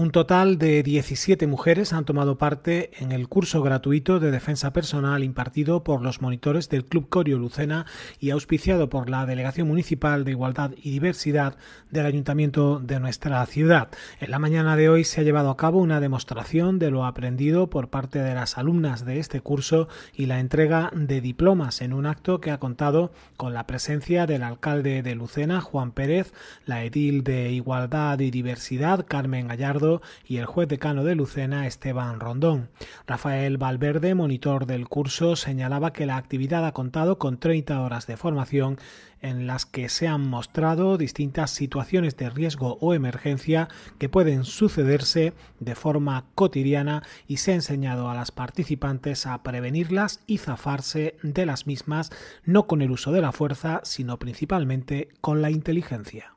Un total de 17 mujeres han tomado parte en el curso gratuito de defensa personal impartido por los monitores del Club Corio Lucena y auspiciado por la Delegación Municipal de Igualdad y Diversidad del Ayuntamiento de nuestra ciudad. En la mañana de hoy se ha llevado a cabo una demostración de lo aprendido por parte de las alumnas de este curso y la entrega de diplomas en un acto que ha contado con la presencia del alcalde de Lucena, Juan Pérez, la edil de Igualdad y Diversidad, Carmen Gallardo, y el juez decano de Lucena, Esteban Rondón. Rafael Valverde, monitor del curso, señalaba que la actividad ha contado con 30 horas de formación en las que se han mostrado distintas situaciones de riesgo o emergencia que pueden sucederse de forma cotidiana y se ha enseñado a las participantes a prevenirlas y zafarse de las mismas, no con el uso de la fuerza, sino principalmente con la inteligencia.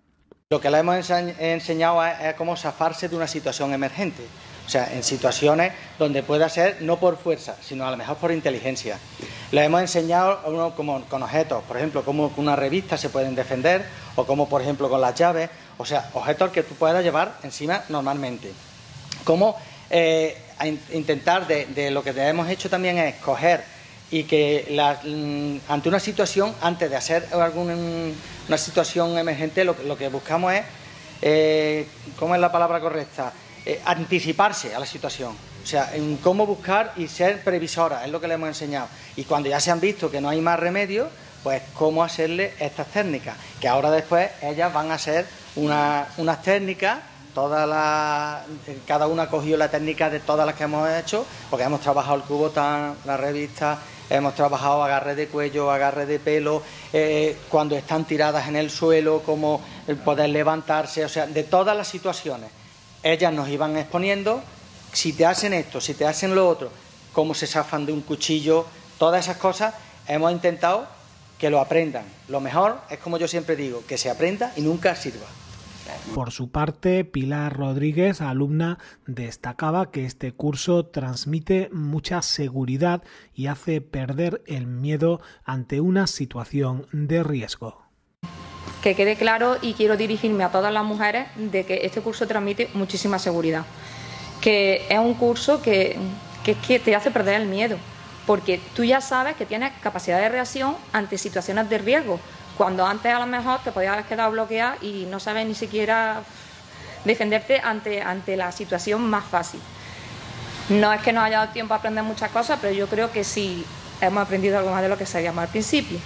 Lo que le hemos enseñado es, cómo zafarse de una situación emergente. O sea, en situaciones donde pueda ser no por fuerza, sino a lo mejor por inteligencia. Le hemos enseñado uno como, con objetos, por ejemplo, cómo con una revista se pueden defender, o cómo, por ejemplo, con las llaves, o sea, objetos que tú puedas llevar encima normalmente. Cómo eh, intentar, de, lo que hemos hecho también es coger y que mm, ante una situación, antes de hacer alguna una situación emergente, lo, que buscamos es, eh, ¿cómo es la palabra correcta? Eh, anticiparse a la situación. O sea, en cómo buscar y ser previsora, es lo que le hemos enseñado. Y cuando ya se han visto que no hay más remedio, pues cómo hacerle estas técnicas, que ahora después ellas van a ser unas técnicas, cada una ha cogido la técnica de todas las que hemos hecho, porque hemos trabajado el cubo tan, la revista, hemos trabajado agarre de cuello, agarre de pelo, eh, cuando están tiradas en el suelo, cómo poder levantarse, o sea, de todas las situaciones. Ellas nos iban exponiendo, si te hacen esto, si te hacen lo otro, cómo se zafan de un cuchillo, todas esas cosas, hemos intentado que lo aprendan. Lo mejor es, como yo siempre digo, que se aprenda y nunca sirva. Por su parte, Pilar Rodríguez, alumna, destacaba que este curso transmite mucha seguridad y hace perder el miedo ante una situación de riesgo. Que quede claro y quiero dirigirme a todas las mujeres de que este curso transmite muchísima seguridad, que es un curso que, que te hace perder el miedo, porque tú ya sabes que tienes capacidad de reacción ante situaciones de riesgo, cuando antes a lo mejor te podías haber quedado bloqueada y no sabes ni siquiera defenderte ante, ante la situación más fácil. No es que nos haya dado tiempo a aprender muchas cosas, pero yo creo que sí hemos aprendido algo más de lo que sabíamos al principio.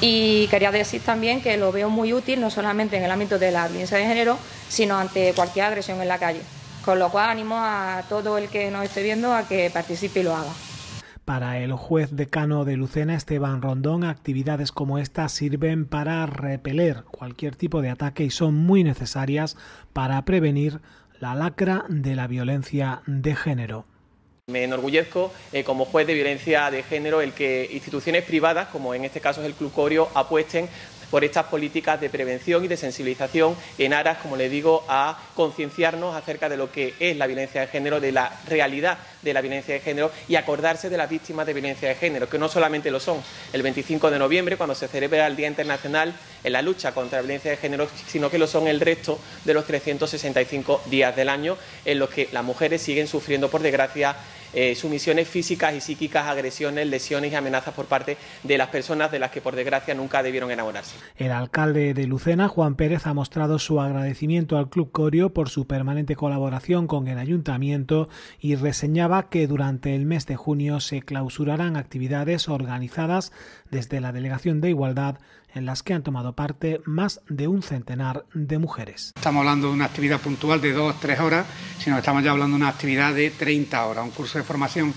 Y quería decir también que lo veo muy útil no solamente en el ámbito de la violencia de género, sino ante cualquier agresión en la calle. Con lo cual animo a todo el que nos esté viendo a que participe y lo haga. Para el juez decano de Lucena, Esteban Rondón, actividades como esta sirven para repeler cualquier tipo de ataque y son muy necesarias para prevenir la lacra de la violencia de género. Me enorgullezco eh, como juez de violencia de género el que instituciones privadas, como en este caso es el Club Corio, apuesten por estas políticas de prevención y de sensibilización en aras, como le digo, a concienciarnos acerca de lo que es la violencia de género, de la realidad de la violencia de género y acordarse de las víctimas de violencia de género, que no solamente lo son el 25 de noviembre, cuando se celebra el Día Internacional en la lucha contra la violencia de género, sino que lo son el resto de los 365 días del año en los que las mujeres siguen sufriendo, por desgracia, eh, sumisiones físicas y psíquicas, agresiones, lesiones y amenazas por parte de las personas de las que por desgracia nunca debieron enamorarse. El alcalde de Lucena, Juan Pérez, ha mostrado su agradecimiento al Club Corio por su permanente colaboración con el ayuntamiento y reseñaba que durante el mes de junio se clausurarán actividades organizadas desde la Delegación de Igualdad en las que han tomado parte más de un centenar de mujeres. Estamos hablando de una actividad puntual de dos o tres horas, sino estamos ya hablando de una actividad de 30 horas, un curso de formación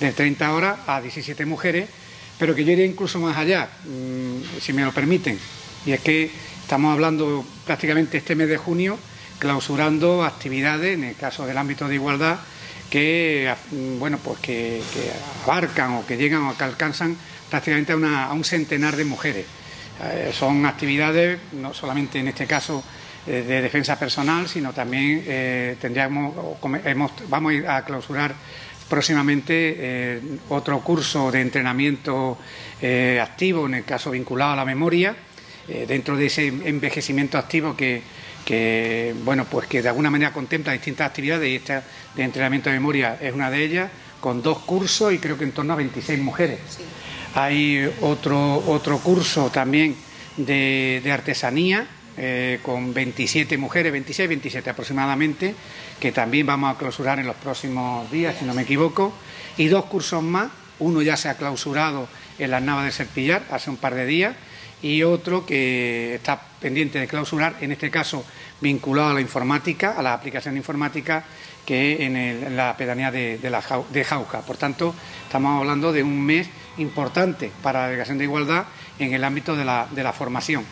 de 30 horas a 17 mujeres, pero que yo iría incluso más allá, mm, si me lo permiten. Y es que estamos hablando prácticamente este mes de junio, clausurando actividades, en el caso del ámbito de igualdad, que, bueno, pues que, abarcan o que llegan o que alcanzan prácticamente a un centenar de mujeres. Eh, son actividades, no solamente en este caso eh, de defensa personal, sino también eh, tendríamos, vamos a a clausurar próximamente otro curso de entrenamiento activo, en el caso vinculado a la memoria, dentro de ese envejecimiento activo que, que bueno pues que de alguna manera contempla distintas actividades y esta de entrenamiento de memoria es una de ellas con dos cursos y creo que en torno a 26 mujeres. Hay otro otro curso también de, artesanía eh, con 27 mujeres 26 27 aproximadamente que también vamos a clausurar en los próximos días si no me equivoco. Y dos cursos más. Uno ya se ha clausurado en las Navas de Serpillar hace un par de días y otro que está pendiente de clausurar, en este caso vinculado a la informática, a la aplicación informática, que en, la pedanía de, la, de Jauja. Por tanto, estamos hablando de un mes importante para la delegación de igualdad en el ámbito de la, de la formación.